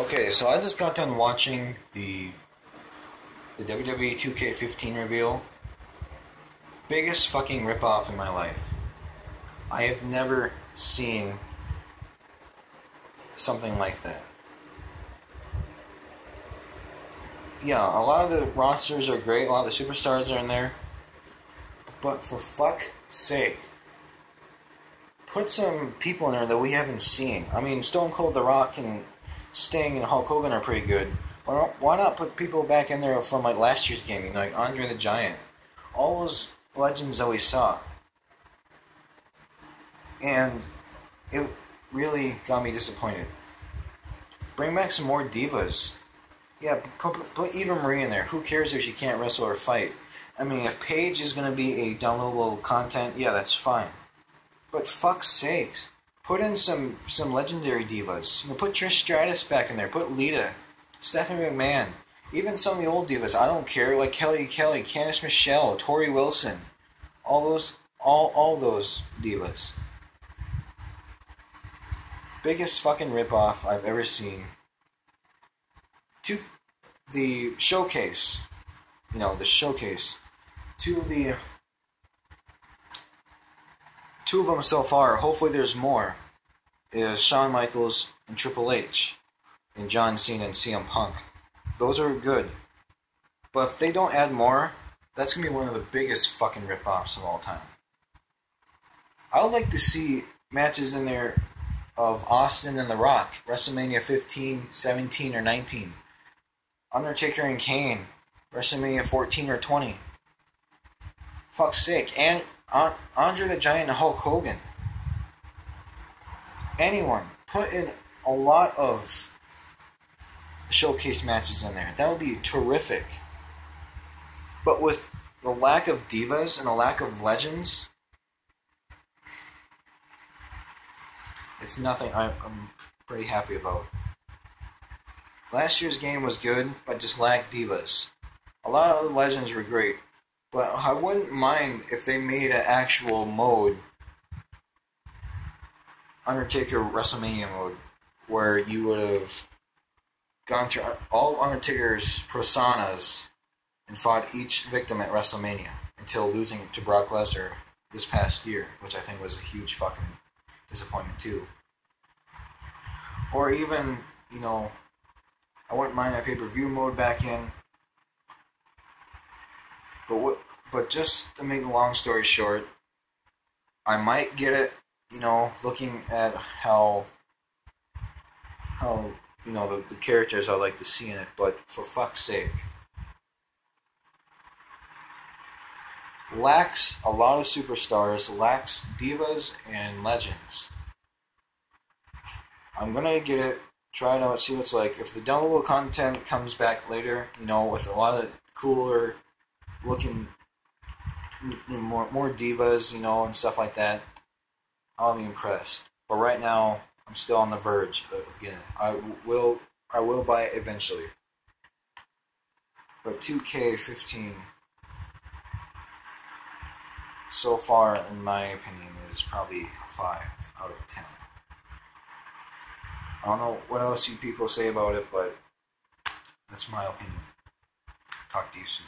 Okay, so I just got done watching the the WWE 2K15 reveal. Biggest fucking ripoff in my life. I have never seen something like that. Yeah, a lot of the rosters are great, a lot of the superstars are in there. But for fuck's sake, put some people in there that we haven't seen. I mean, Stone Cold, The Rock, and Sting and Hulk Hogan are pretty good. Why not put people back in there from like last year's gaming, like Andre the Giant, all those legends that we saw, and it really got me disappointed. Bring back some more divas. Yeah, put, put Eva Marie in there. Who cares if she can't wrestle or fight? I mean, if Paige is going to be a downloadable content, yeah, that's fine. But fuck's sakes, put in some some legendary divas. You know, put Trish Stratus back in there. Put Lita, Stephanie McMahon, even some of the old divas. I don't care, like Kelly Kelly, Candice Michelle, Torrie Wilson, all those, all all those divas. Biggest fucking ripoff I've ever seen. To the showcase, you know, the showcase. Of the two of them so far. Hopefully, there's more. Is Shawn Michaels and Triple H, and John Cena and CM Punk. Those are good. But if they don't add more, that's gonna be one of the biggest fucking rip-offs of all time. I would like to see matches in there of Austin and The Rock, WrestleMania 15, 17, or 19. Undertaker and Kane, WrestleMania 14 or 20. Fuck's sake. And Andre the Giant and Hulk Hogan. Anyone. Put in a lot of showcase matches in there. That would be terrific. But with the lack of divas and the lack of legends, it's nothing I, am pretty happy about. Last year's game was good, but just lacked divas. A lot of the legends were great, but I wouldn't mind if they made an actual mode, Undertaker WrestleMania mode, where you would have gone through all of Undertaker's personas and fought each victim at WrestleMania until losing to Brock Lesnar this past year, which I think was a huge fucking disappointment too. Or even, you know, I wouldn't mind a pay per view mode back in. But what? But just to make a long story short, I might get it. You know, looking at how how you know the, the characters I like to see in it. But for fuck's sake, lacks a lot of superstars, lacks divas and legends. I'm gonna get it, try it out, see what it's like. If the downloadable content comes back later, you know, with a lot of cooler looking more more divas, you know, and stuff like that, I'll be impressed. But right now, I'm still on the verge of getting it. I will I will buy it eventually. But 2K15 so far, in my opinion, is probably a 5 out of 10. I don't know what else you people say about it, but that's my opinion. Talk to you soon.